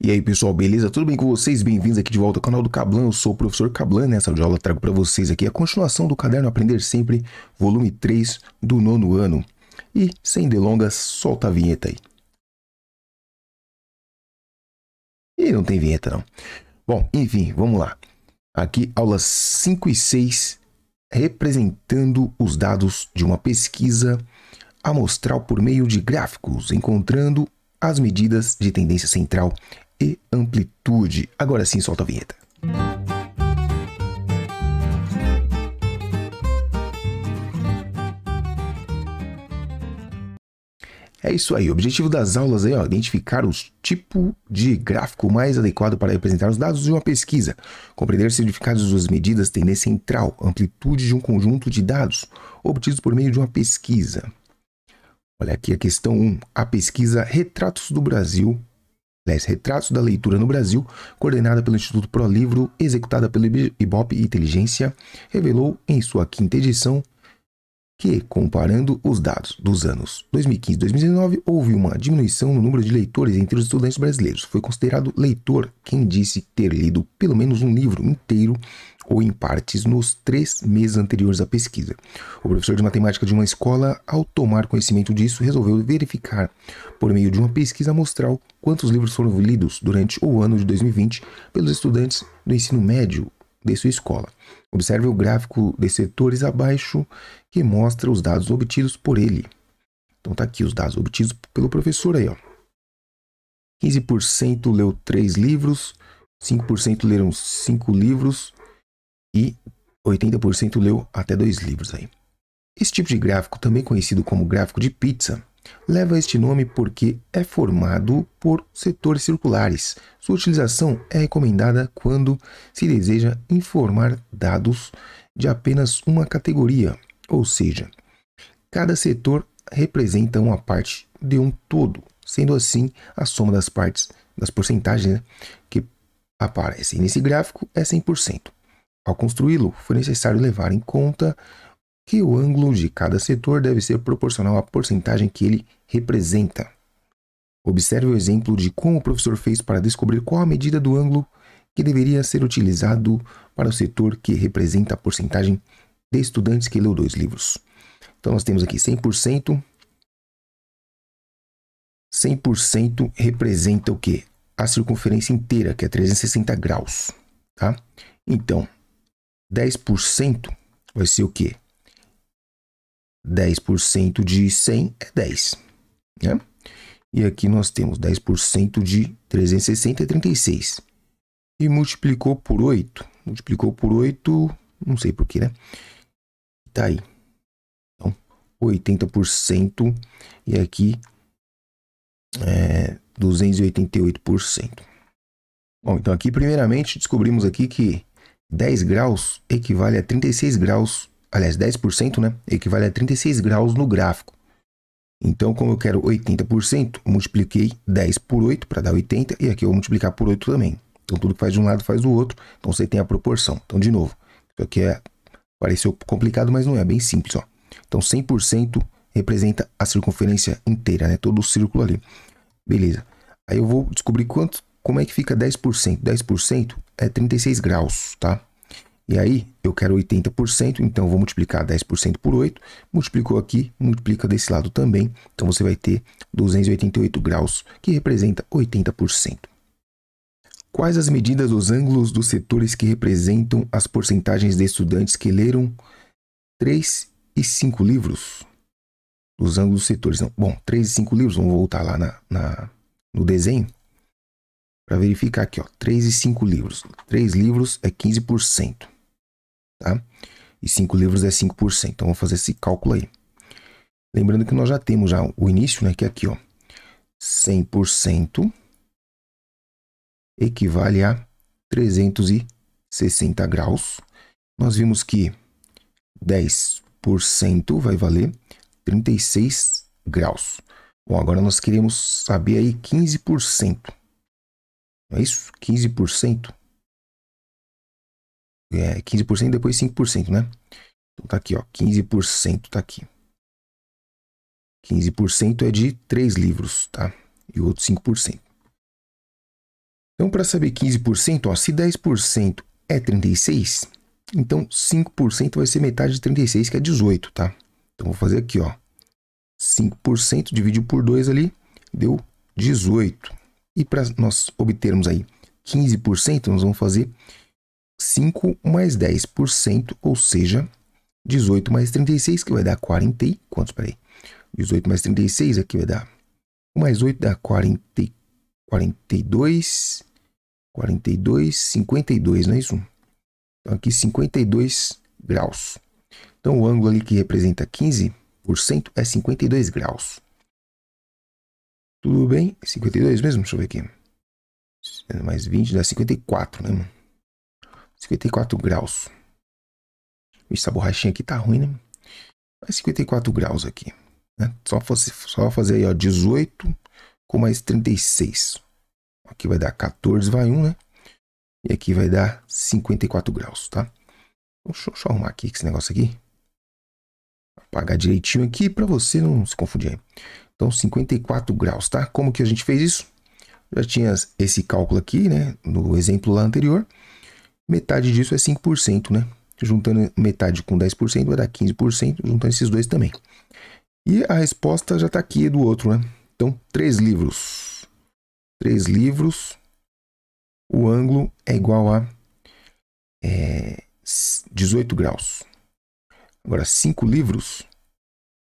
E aí pessoal, beleza? Tudo bem com vocês? Bem-vindos aqui de volta ao canal do Cablan. Eu sou o professor Cablan. Nessa aula trago para vocês aqui a continuação do caderno Aprender Sempre, volume 3 do nono ano. E sem delongas, solta a vinheta aí. E não tem vinheta não. Bom, enfim, vamos lá. Aqui aulas 5 e 6, representando os dados de uma pesquisa amostral por meio de gráficos, encontrando as medidas de tendência central e amplitude. Agora sim, solta a vinheta. É isso aí. O objetivo das aulas é ó, identificar o tipo de gráfico mais adequado para representar os dados de uma pesquisa, compreender os significados das medidas tendência central, amplitude de um conjunto de dados obtidos por meio de uma pesquisa. Olha aqui a questão 1. A pesquisa Retratos do Brasil, aliás, Retratos da Leitura no Brasil, coordenada pelo Instituto Pro Livro, executada pelo Ibope Inteligência, revelou em sua quinta edição que, comparando os dados dos anos 2015 e 2019, houve uma diminuição no número de leitores entre os estudantes brasileiros. Foi considerado leitor quem disse ter lido pelo menos um livro inteiro ou em partes nos três meses anteriores à pesquisa. O professor de matemática de uma escola, ao tomar conhecimento disso, resolveu verificar, por meio de uma pesquisa amostral, quantos livros foram lidos durante o ano de 2020 pelos estudantes do ensino médio de sua escola. Observe o gráfico de setores abaixo que mostra os dados obtidos por ele. Então tá aqui os dados obtidos pelo professor aí, ó. 15% leu três livros, 5% leram cinco livros, e 80% leu até dois livros aí. Esse tipo de gráfico, também conhecido como gráfico de pizza, leva este nome porque é formado por setores circulares. Sua utilização é recomendada quando se deseja informar dados de apenas uma categoria, ou seja, cada setor representa uma parte de um todo, sendo assim a soma das partes das porcentagens né, que aparecem nesse gráfico é 100%. Ao construí-lo, foi necessário levar em conta que o ângulo de cada setor deve ser proporcional à porcentagem que ele representa. Observe o exemplo de como o professor fez para descobrir qual a medida do ângulo que deveria ser utilizado para o setor que representa a porcentagem de estudantes que leu dois livros. Então nós temos aqui 100%. 100% representa o que? A circunferência inteira, que é 360 graus, tá? Então, 10% vai ser o quê? 10% de 100 é 10. Né? E aqui nós temos 10% de 360 é 36. E multiplicou por 8. Multiplicou por 8, não sei porquê, né? Tá aí. Então, 80%. E aqui é 288%. Bom, então aqui primeiramente descobrimos aqui que 10 graus equivale a 36 graus, aliás, 10%, né? Equivale a 36 graus no gráfico. Então, como eu quero 80%, multipliquei 10 por 8 para dar 80, e aqui eu vou multiplicar por 8 também. Então, tudo que faz de um lado faz do outro, então você tem a proporção. Então, de novo, isso aqui é, pareceu complicado, mas não é, bem simples. Ó. Então, 100% representa a circunferência inteira, né? todo o círculo ali. Beleza. Aí eu vou descobrir quanto, como é que fica 10%? 10% é 36 graus, tá? E aí, eu quero 80%, então vou multiplicar 10% por 8. Multiplicou aqui, multiplica desse lado também. Então você vai ter 288 graus, que representa 80%. Quais as medidas dos ângulos dos setores que representam as porcentagens de estudantes que leram 3 e 5 livros? Os ângulos dos setores. Não. Bom, 3 e 5 livros, vamos voltar lá na, na no desenho para verificar aqui, ó, 3 e 5 livros. 3 livros é 15%, tá? E 5 livros é 5%. Então, vamos fazer esse cálculo aí. Lembrando que nós já temos já o início, né, que é aqui, ó, 100% equivale a 360 graus. Nós vimos que 10% vai valer 36 graus. Bom, agora nós queremos saber aí 15%. Não é isso? 15%. É, 15% depois 5%, né? Então tá aqui, ó. 15% tá aqui. 15% é de 3 livros, tá? E o outro 5%. Então, para saber 15%, ó, se 10% é 36, então 5% vai ser metade de 36, que é 18, tá? Então, vou fazer aqui, ó. 5% dividido por 2 ali, deu 18. E para nós obtermos aí 15%, nós vamos fazer 5 mais 10%, ou seja, 18 mais 36, que vai dar 40 e... Quantos? Peraí. 18 mais 36, aqui vai dar... 1 mais 8 dá 40, 42... 42, 52, não é isso? Então, aqui 52 graus. Então, o ângulo ali que representa 15% é 52 graus. Tudo bem? 52 mesmo? Deixa eu ver aqui. Mais 20 dá 54, né, mano? 54 graus. Essa borrachinha aqui tá ruim, né? Mais 54 graus aqui. Né? Só, fosse, só fazer aí, ó, 18 com mais 36. Aqui vai dar 14, vai 1, né? E aqui vai dar 54 graus, tá? Deixa, deixa eu arrumar aqui esse negócio aqui. Apagar direitinho aqui para você não se confundir. Então, 54 graus, tá? Como que a gente fez isso? Já tinha esse cálculo aqui, né? No exemplo lá anterior. Metade disso é 5%, né? Juntando metade com 10% vai dar 15%, juntando esses dois também. E a resposta já está aqui do outro, né? Então, três livros. Três livros. O ângulo é igual a é, 18 graus. Agora, cinco livros.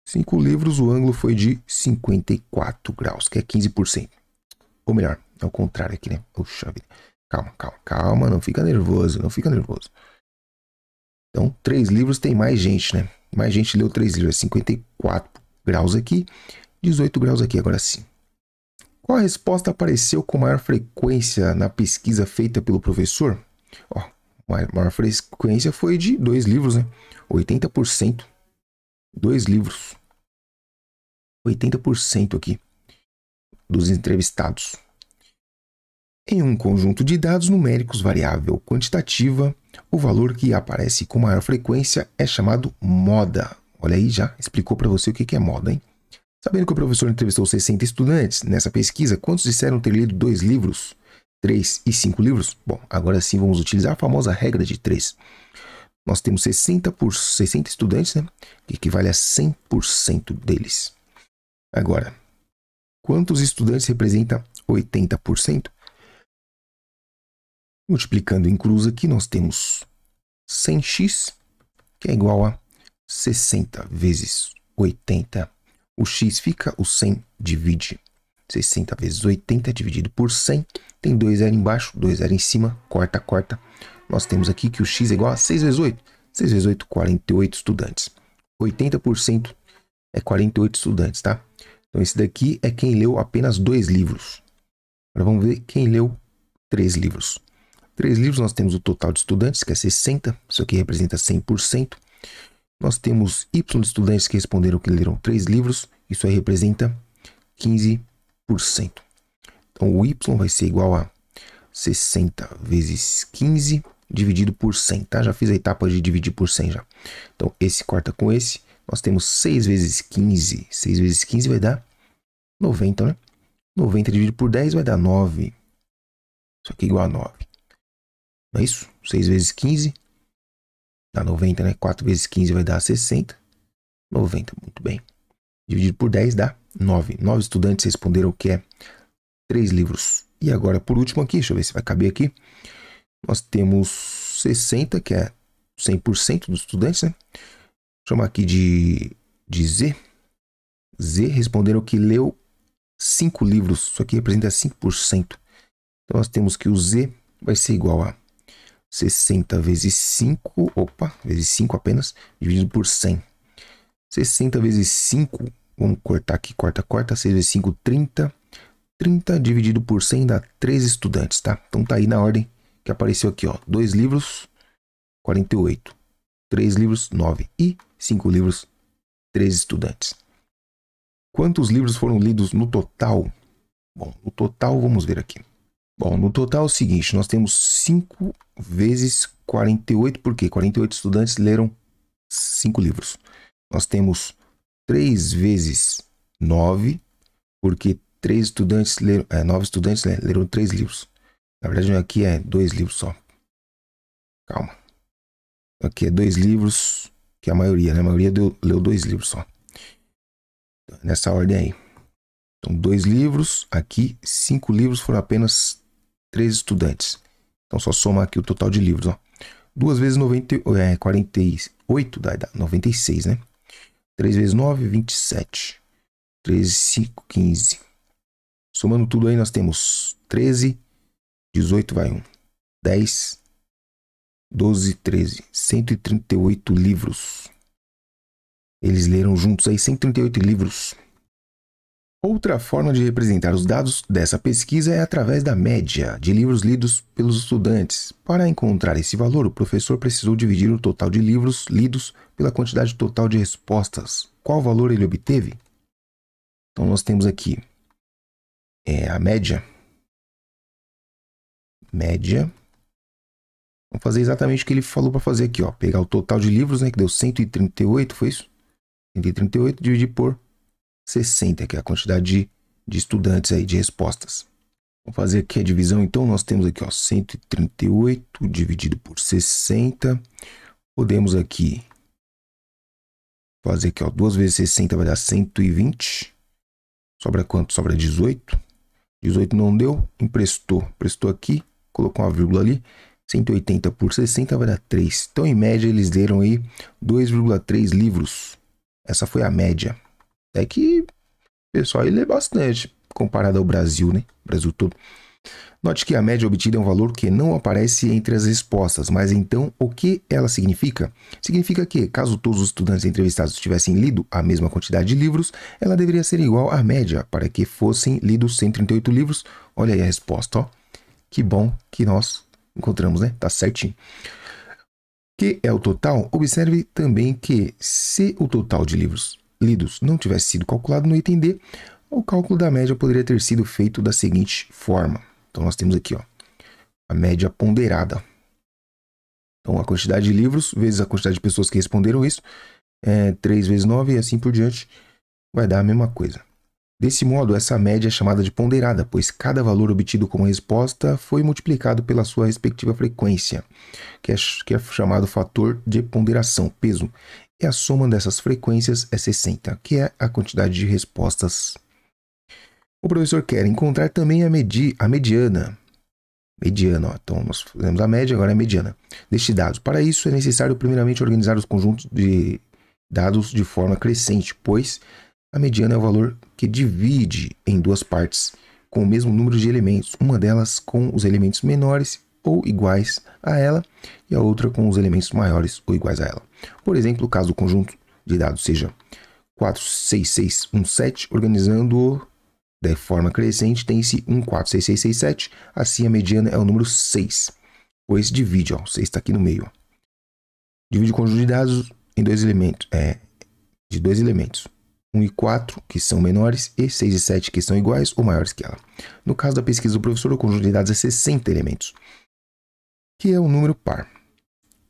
Cinco livros, o ângulo foi de 54 graus, que é 15%. Ou melhor, é o contrário aqui, né? Puxa vida. Calma, calma, calma, não fica nervoso, não fica nervoso. Então, três livros tem mais gente, né? Mais gente leu três livros, é 54 graus aqui, 18 graus aqui, agora sim. Qual a resposta apareceu com maior frequência na pesquisa feita pelo professor? Ó, maior frequência foi de dois livros, né? 80%. Dois livros. 80% aqui dos entrevistados. Em um conjunto de dados numéricos variável quantitativa, o valor que aparece com maior frequência é chamado moda. Olha aí, já explicou para você o que é moda, hein? Sabendo que o professor entrevistou 60 estudantes nessa pesquisa, quantos disseram ter lido dois livros? Três e cinco livros? Bom, agora sim vamos utilizar a famosa regra de três. Nós temos 60 por 60 estudantes, né? Que equivale a 100% deles. Agora, quantos estudantes representa 80%? Multiplicando em cruz aqui, nós temos 100x, que é igual a 60 vezes 80. O x fica, o 100 divide 60 vezes 80 dividido por 100. Tem 2 zero embaixo, 2 zero em cima, corta, corta. Nós temos aqui que o x é igual a 6 vezes 8. 6 vezes 8, 48 estudantes. 80% é 48 estudantes, tá? Então esse daqui é quem leu apenas dois livros. Agora vamos ver quem leu três livros. Três livros, nós temos o total de estudantes, que é 60, isso aqui representa 100%. Nós temos Y de estudantes que responderam que leram três livros, isso aí representa 15%. Então o Y vai ser igual a 60 vezes 15 dividido por 100, tá? Já fiz a etapa de dividir por 100 já. Então esse corta com esse, nós temos 6 vezes 15, 6 vezes 15 vai dar 90, né? 90 dividido por 10 vai dar 9. Isso aqui é igual a 9. Não é isso? 6 vezes 15 dá 90, né? 4 vezes 15 vai dar 60. 90, muito bem. Dividido por 10 dá 9. 9 estudantes responderam que é 3 livros. E agora, por último aqui, deixa eu ver se vai caber aqui. Nós temos 60, que é 100% dos estudantes, né? Chama aqui de, de Z. Z responderam que leu 5 livros. Isso aqui representa 5%. Então, nós temos que o Z vai ser igual a 60 vezes 5, opa, vezes 5 apenas, dividido por 100. 60 vezes 5, vamos cortar aqui, corta, corta, 6 vezes 5, 30. 30 dividido por 100 dá 3 estudantes, tá? Então tá aí na ordem que apareceu aqui, ó. 2 livros, 48. 3 livros, 9. E 5 livros, 3 estudantes. Quantos livros foram lidos no total? Bom, no total, vamos ver aqui. Bom, no total é o seguinte, nós temos 5 vezes 48, por quê? 48 estudantes leram 5 livros. Nós temos 3 vezes 9, porque 3 estudantes leram, é, 9 estudantes leram 3 livros. Na verdade, aqui é dois livros só. Calma. Aqui é dois livros, que é a maioria, né? A maioria deu, leu dois livros só. Nessa ordem aí. Então, dois livros. Aqui, cinco livros foram apenas três estudantes. Então, só soma aqui o total de livros, ó. Duas vezes 90, é, 48 dá, dá 96, né? 3 vezes 9, 27. 13, 5, 15. Somando tudo aí, nós temos 13, 18 vai 1, 10, 12, 13, 138 livros. Eles leram juntos aí 138 livros. Outra forma de representar os dados dessa pesquisa é através da média de livros lidos pelos estudantes. Para encontrar esse valor, o professor precisou dividir o total de livros lidos pela quantidade total de respostas. Qual valor ele obteve? Então, nós temos aqui é, a média. Média. Vamos fazer exatamente o que ele falou para fazer aqui, ó. Pegar o total de livros, né, que deu 138, foi isso? 138 dividir por 60, que é a quantidade de, de estudantes aí, de respostas. Vamos fazer aqui a divisão, então, nós temos aqui, ó, 138 dividido por 60. Podemos aqui fazer aqui, ó, 2 vezes 60 vai dar 120. Sobra quanto? Sobra 18. 18 não deu, emprestou. Emprestou aqui, colocou uma vírgula ali. 180 por 60 vai dar 3. Então, em média, eles deram aí 2,3 livros. Essa foi a média. É que o pessoal aí lê bastante comparado ao Brasil, né? Brasil todo. Note que a média obtida é um valor que não aparece entre as respostas, mas então o que ela significa? Significa que, caso todos os estudantes entrevistados tivessem lido a mesma quantidade de livros, ela deveria ser igual à média, para que fossem lidos 138 livros. Olha aí a resposta, ó. Que bom que nós encontramos, né? Tá certinho. Que é o total? Observe também que, se o total de livros lidos não tivesse sido calculado no item D, o cálculo da média poderia ter sido feito da seguinte forma. Então, nós temos aqui ó, a média ponderada. Então, a quantidade de livros vezes a quantidade de pessoas que responderam isso, é 3 vezes 9 e assim por diante, vai dar a mesma coisa. Desse modo, essa média é chamada de ponderada, pois cada valor obtido como resposta foi multiplicado pela sua respectiva frequência, que é, que é chamado fator de ponderação, peso, e a soma dessas frequências é 60, que é a quantidade de respostas. O professor quer encontrar também a, medi a mediana. Mediana, ó. então nós fizemos a média, agora é a mediana destes dados. Para isso é necessário primeiramente organizar os conjuntos de dados de forma crescente, pois a mediana é o valor que divide em duas partes com o mesmo número de elementos, uma delas com os elementos menores ou iguais a ela e a outra com os elementos maiores ou iguais a ela. Por exemplo, caso o conjunto de dados seja 4, 6, 6, 1, 7, organizando-o de forma crescente, tem-se 1, 4, 6, 6, 6, 7. Assim, a mediana é o número 6, pois divide, ó, 6 está aqui no meio. Ó. Divide o conjunto de dados em dois elementos, é, de dois elementos. 1 e 4, que são menores, e 6 e 7, que são iguais ou maiores que ela. No caso da pesquisa do professor, o conjunto de dados é 60 elementos, que é um número par.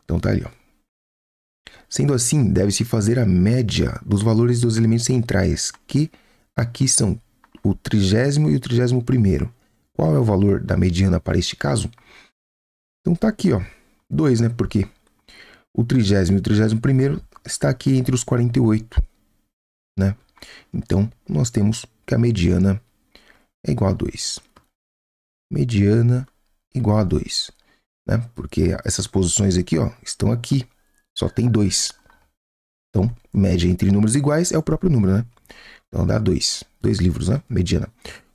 Então tá ali, ó. Sendo assim, deve-se fazer a média dos valores dos elementos centrais, que aqui são o trigésimo e o trigésimo primeiro. Qual é o valor da mediana para este caso? Então tá aqui, ó, 2, né? Porque o trigésimo e o trigésimo primeiro está aqui entre os 48, né? Então, nós temos que a mediana é igual a 2. Mediana igual a 2, né? Porque essas posições aqui, ó, estão aqui. Só tem 2. Então, média entre números iguais é o próprio número, né? Então dá 2. Dois livros, né? Mediana.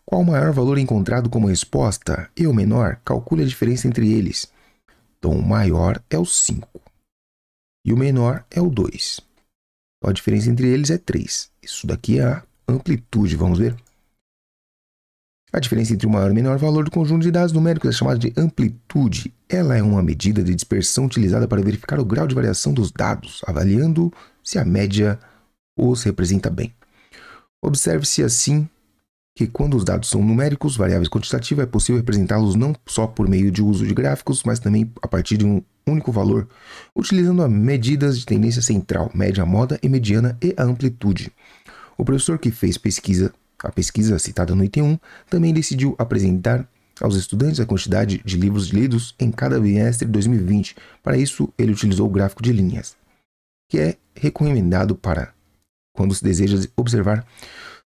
Qual o maior valor encontrado como resposta? E o menor? Calcule a diferença entre eles. Então, o maior é o 5. E o menor é o 2. A diferença entre eles é 3. Isso daqui é a amplitude, vamos ver? A diferença entre o maior e o menor valor do conjunto de dados numéricos é chamada de amplitude. Ela é uma medida de dispersão utilizada para verificar o grau de variação dos dados, avaliando se a média os representa bem. Observe-se assim que quando os dados são numéricos, variáveis quantitativas, é possível representá-los não só por meio de uso de gráficos, mas também a partir de um único valor, utilizando medidas de tendência central, média, moda e mediana e a amplitude. O professor que fez pesquisa, a pesquisa citada no item 1, também decidiu apresentar aos estudantes a quantidade de livros lidos em cada bimestre de 2020. Para isso, ele utilizou o gráfico de linhas, que é recomendado para quando se deseja observar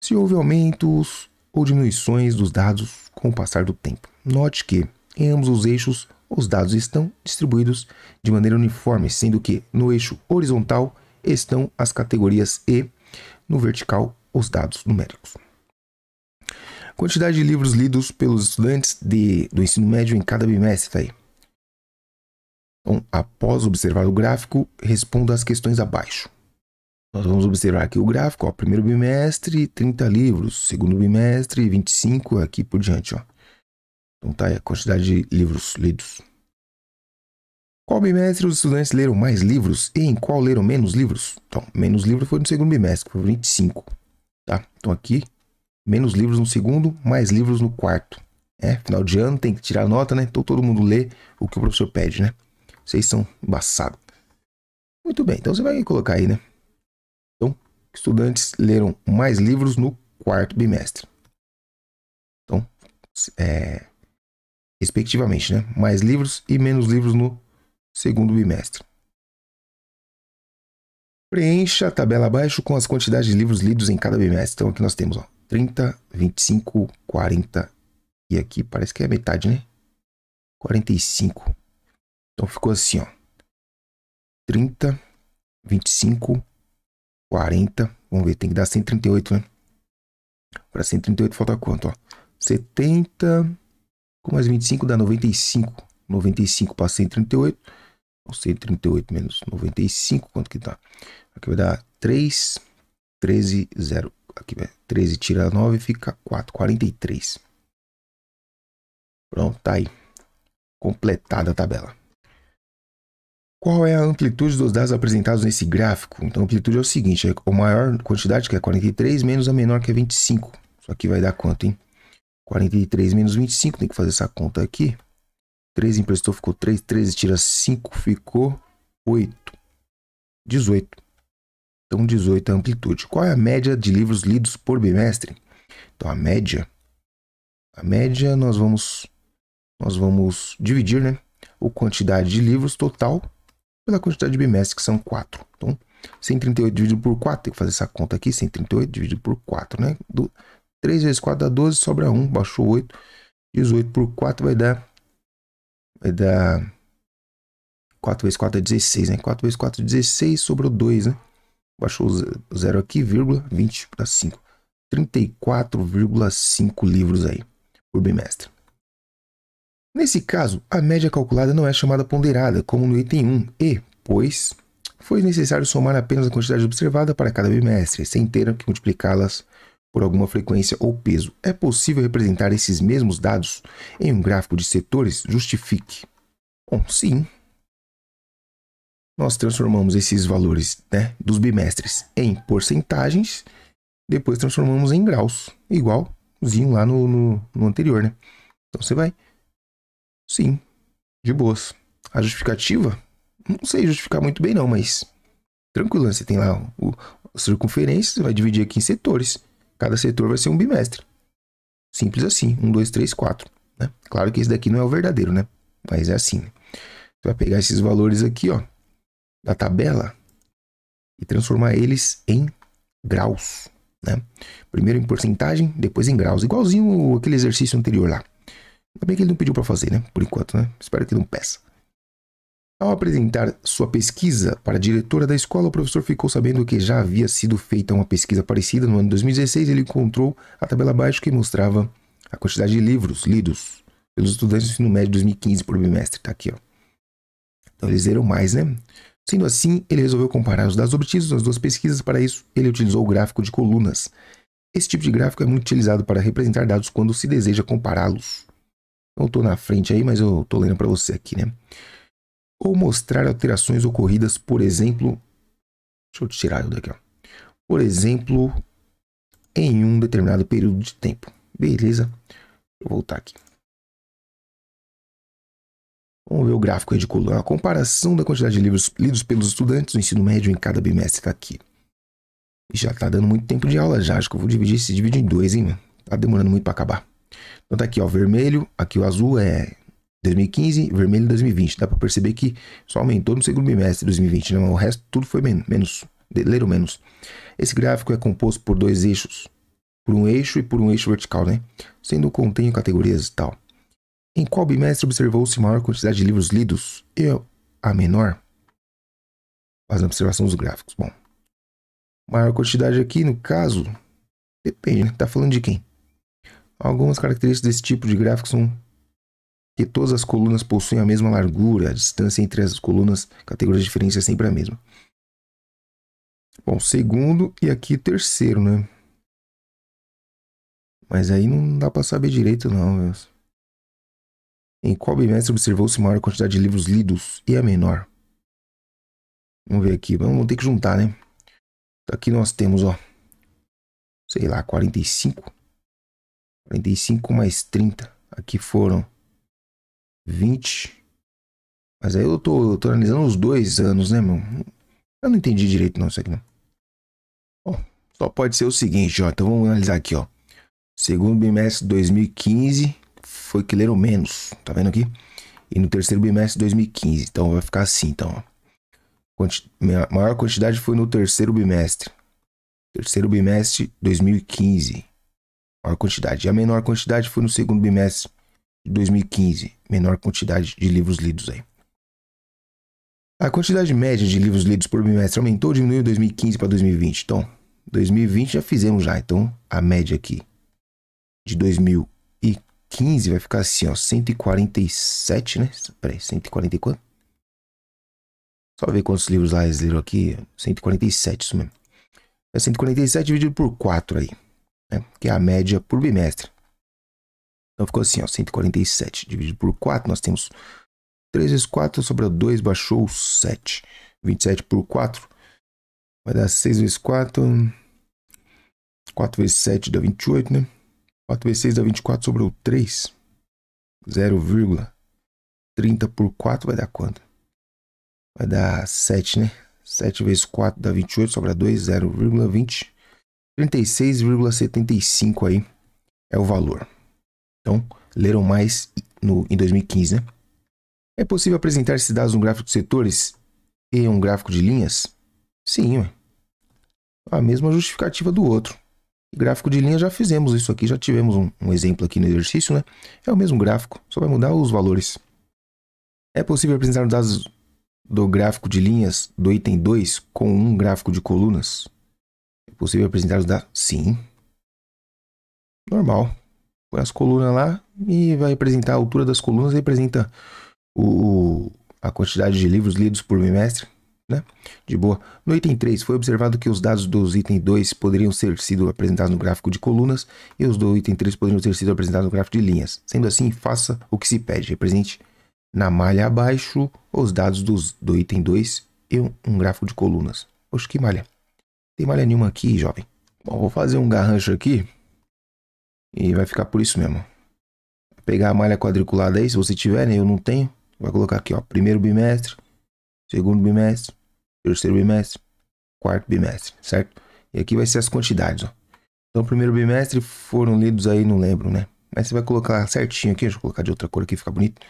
se houve aumentos ou diminuições dos dados com o passar do tempo. Note que em ambos os eixos os dados estão distribuídos de maneira uniforme, sendo que no eixo horizontal estão as categorias e no vertical os dados numéricos. Quantidade de livros lidos pelos estudantes de, do ensino médio em cada bimestre. Tá aí. Então, após observar o gráfico, responda às questões abaixo. Nós vamos observar aqui o gráfico, ó, primeiro bimestre, 30 livros, segundo bimestre, 25, aqui por diante. Ó. Então tá aí a quantidade de livros lidos. Qual bimestre os estudantes leram mais livros e em qual leram menos livros? Então, menos livros foi no segundo bimestre, foi 25. Tá? Então aqui, menos livros no segundo, mais livros no quarto. É, final de ano tem que tirar nota, né? Então todo mundo lê o que o professor pede, né? Vocês são embaçados. Muito bem, então você vai colocar aí, né? Estudantes leram mais livros no quarto bimestre. Então, é, respectivamente, né? Mais livros e menos livros no segundo bimestre. Preencha a tabela abaixo com as quantidades de livros lidos em cada bimestre. Então aqui nós temos ó, 30, 25, 40 e aqui parece que é metade, né? 45. Então ficou assim, ó. 30, 25, 40. Vamos ver, tem que dar 138, né? Para 138 falta quanto, ó? 70 com mais 25 dá 95. 95 para 138. 138 menos 95, quanto que dá? Aqui vai dar 3, 13, 0. Aqui vai 13 tira 9, fica 4, 43. Pronto, tá aí. Completada a tabela. Qual é a amplitude dos dados apresentados nesse gráfico? Então, a amplitude é o seguinte: é a maior quantidade, que é 43, menos a menor, que é 25. Isso aqui vai dar quanto, hein? 43 menos 25, tem que fazer essa conta aqui. 3 emprestou, ficou 3. 13 tira 5, ficou 8. 18. Então, 18 é a amplitude. Qual é a média de livros lidos por bimestre? Então, a média... A média nós vamos... Nós vamos dividir, né? A quantidade de livros total pela quantidade de bimestres, que são 4. Então, 138 dividido por 4, tem que fazer essa conta aqui. 138 dividido por 4, né? Do, 3 vezes 4 dá 12, sobra 1, baixou 8. 18 por 4 vai dar vai dar 4 vezes 4 é 16, né? 4 vezes 4 é 16, sobrou 2, né? Baixou o zero aqui, vírgula, 20 para 5. 34,5 livros aí por bimestre. Nesse caso, a média calculada não é chamada ponderada, como no item 1, e, pois, foi necessário somar apenas a quantidade observada para cada bimestre, sem ter que multiplicá-las por alguma frequência ou peso. É possível representar esses mesmos dados em um gráfico de setores? Justifique. Bom, sim. Nós transformamos esses valores né, dos bimestres em porcentagens, depois transformamos em graus, igualzinho lá no, no, no anterior, né? Então você vai. Sim, de boas. A justificativa, não sei justificar muito bem não, mas tranquilo, né? você tem lá o, a circunferência, você vai dividir aqui em setores. Cada setor vai ser um bimestre. Simples assim. Um, dois, três, quatro. Né? Claro que esse daqui não é o verdadeiro, né? Mas é assim. Você vai pegar esses valores aqui, ó, da tabela e transformar eles em graus, né? Primeiro em porcentagem, depois em graus, igualzinho aquele exercício anterior lá. Ainda bem que ele não pediu para fazer, né? Por enquanto, né? Espero que não peça. Ao apresentar sua pesquisa para a diretora da escola, o professor ficou sabendo que já havia sido feita uma pesquisa parecida no ano de 2016. Ele encontrou a tabela abaixo que mostrava a quantidade de livros lidos pelos estudantes do ensino médio de 2015 por bimestre. Está aqui, ó. Então eles leram mais, né? Sendo assim, ele resolveu comparar os dados obtidos nas duas pesquisas. Para isso, ele utilizou o gráfico de colunas. Esse tipo de gráfico é muito utilizado para representar dados quando se deseja compará-los. Eu estou na frente aí, mas eu estou lendo para você aqui, né? ou mostrar alterações ocorridas, por exemplo, deixa eu tirar eu daqui, ó. por exemplo, em um determinado período de tempo. Beleza? Vou voltar aqui. Vamos ver o gráfico aí de coluna. A comparação da quantidade de livros lidos pelos estudantes do ensino médio em cada bimestre está aqui. E já está dando muito tempo de aula já. Acho que eu vou dividir esse vídeo em dois, hein? Tá demorando muito para acabar. Então tá aqui, ó, vermelho, aqui o azul é 2015, vermelho 2020. Dá para perceber que só aumentou no segundo bimestre de 2020, né? O resto tudo foi men menos, leram menos. Esse gráfico é composto por dois eixos, por um eixo e por um eixo vertical, né? Sendo contém categorias e tal. Em qual bimestre observou-se maior quantidade de livros lidos e a menor? Faz a observação dos gráficos. Bom, maior quantidade aqui, no caso, depende, né? Tá falando de quem? Algumas características desse tipo de gráfico são que todas as colunas possuem a mesma largura, a distância entre as colunas, categorias de diferença é sempre a mesma. Bom, segundo e aqui terceiro, né? Mas aí não dá para saber direito não, meu. Em qual bimestre observou-se maior quantidade de livros lidos e a menor? Vamos ver aqui, vamos ter que juntar, né? Aqui nós temos, ó, sei lá, 45. 45 mais 30. Aqui foram 20. Mas aí eu tô, eu tô analisando os dois anos, né, meu? Eu não entendi direito não isso aqui, não. Bom, só pode ser o seguinte, ó. Então vamos analisar aqui, ó. Segundo bimestre de 2015 foi que leram menos, tá vendo aqui? E no terceiro bimestre de 2015, então vai ficar assim, então, ó. Quanti maior quantidade foi no terceiro bimestre. Terceiro bimestre 2015. Maior quantidade. E a menor quantidade foi no segundo bimestre de 2015. Menor quantidade de livros lidos aí. A quantidade média de livros lidos por bimestre aumentou ou diminuiu de 2015 para 2020? Então, 2020 já fizemos já. Então, a média aqui de 2015 vai ficar assim, ó, 147, né? Peraí, 140 e quanto? Só ver quantos livros lá eles leram aqui. 147, isso mesmo. É 147 dividido por 4 aí, né? Que é a média por bimestre. Então ficou assim, ó, 147 dividido por 4, nós temos 3 vezes 4, sobrou 2, baixou 7. 27 por 4 vai dar 6 vezes 4. 4 vezes 7 dá 28, né? 4 vezes 6 dá 24, sobrou 3. 0,30 por 4 vai dar quanto? Vai dar 7, né? 7 vezes 4 dá 28, sobra 2, 0,20. 36,75 aí é o valor. Então, leram mais no, em 2015, né? É possível apresentar esses dados no gráfico de setores e um gráfico de linhas? Sim, ué. a mesma justificativa do outro. gráfico de linhas já fizemos isso aqui, já tivemos um, um exemplo aqui no exercício, né? É o mesmo gráfico, só vai mudar os valores. É possível apresentar os dados do gráfico de linhas do item 2 com um gráfico de colunas? É possível apresentar os dados? Sim. Normal põe as colunas lá e vai apresentar a altura das colunas, representa o, a quantidade de livros lidos por bimestre, né? De boa. No item 3, foi observado que os dados dos item 2 poderiam ser sido apresentados no gráfico de colunas e os do item 3 poderiam ter sido apresentados no gráfico de linhas. Sendo assim, faça o que se pede. Represente na malha abaixo os dados dos, do item 2 e um, um gráfico de colunas. Poxa, que malha. Tem malha nenhuma aqui, jovem. Bom, vou fazer um garrancho aqui e vai ficar por isso mesmo. Pegar a malha quadriculada aí, se você tiver, né? Eu não tenho. Vai colocar aqui, ó. Primeiro bimestre, segundo bimestre, terceiro bimestre, quarto bimestre, certo? E aqui vai ser as quantidades, ó. Então, primeiro bimestre foram lidos aí, não lembro, né? Mas você vai colocar certinho aqui, deixa eu colocar de outra cor aqui, fica bonito.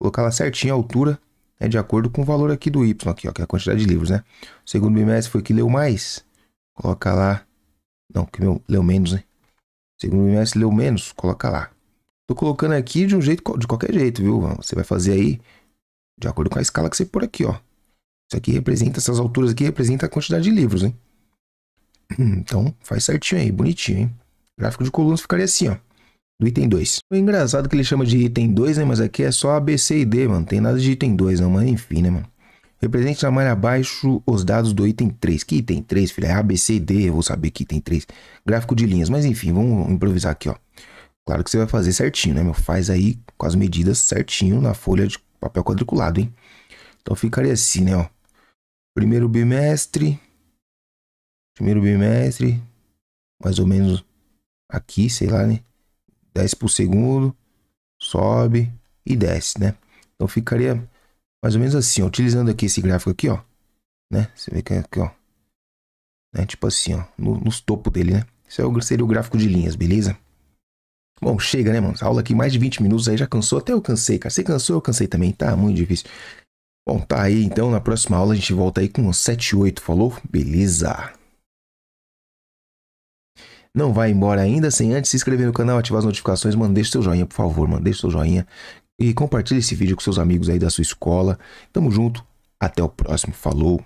Colocar lá certinho a altura, né, de acordo com o valor aqui do Y, aqui, ó, que é a quantidade de livros, né? Segundo bimestre foi que leu mais. Coloca lá. Não, que meu, leu menos, né? Segundo bimestre leu menos, coloca lá. Tô colocando aqui de um jeito, de qualquer jeito, viu? Você vai fazer aí de acordo com a escala que você pôr aqui, ó. Isso aqui representa, essas alturas aqui representa a quantidade de livros, hein? Então, faz certinho aí, bonitinho, hein? Gráfico de colunas ficaria assim, ó. Do item 2. O engraçado que ele chama de item 2, né? Mas aqui é só A, B, C e D, mano. Tem nada de item 2, não. Mas enfim, né, mano? Represente na malha abaixo os dados do item 3. Que item 3, filha? É A, B, C D. Eu vou saber que item 3. Gráfico de linhas. Mas enfim, vamos improvisar aqui, ó. Claro que você vai fazer certinho, né, meu? Faz aí com as medidas certinho na folha de papel quadriculado, hein? Então ficaria assim, né, ó. Primeiro bimestre. Primeiro bimestre. Mais ou menos aqui, sei lá, né? 10 por segundo. Sobe e desce, né? Então ficaria mais ou menos assim, ó, utilizando aqui esse gráfico aqui, ó, né? Você vê que é aqui, ó, né? Tipo assim, ó, no, nos topos dele, né? Isso é seria o gráfico de linhas, beleza? Bom, chega, né, mano? Essa aula aqui, mais de 20 minutos aí já cansou. Até eu cansei, cara. Você cansou, eu cansei também. Tá muito difícil. Bom, tá aí. Então, na próxima aula a gente volta aí com 7 e 8. Falou? Beleza. Não vai embora ainda sem antes se inscrever no canal, ativar as notificações, mano, deixa seu joinha, por favor, mano, deixa seu joinha e compartilhe esse vídeo com seus amigos aí da sua escola. Tamo junto, até o próximo, falou!